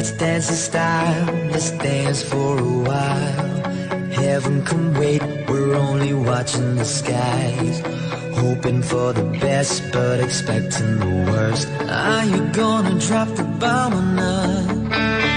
Let's dance a style, let's dance for a while. Heaven can wait, we're only watching the skies. Hoping for the best, but expecting the worst. Are you gonna drop the bomb or not?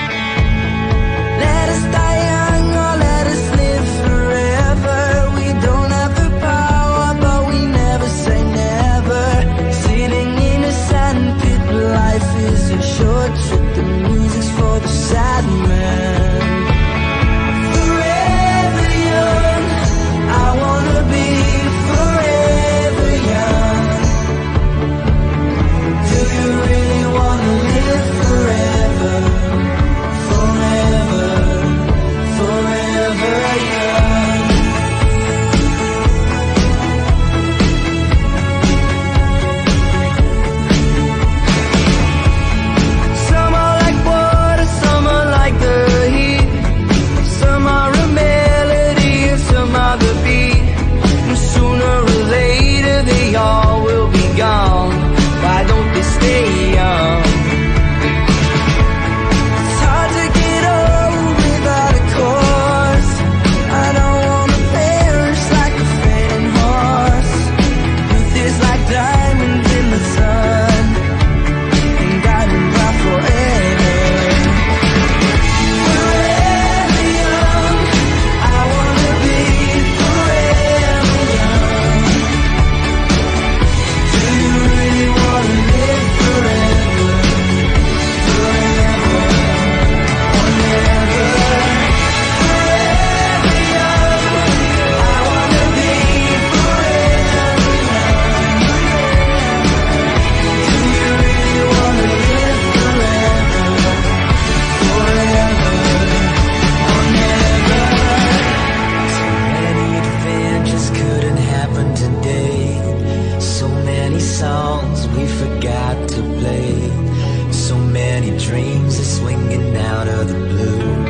we forgot to play. So many dreams are swinging out of the blue.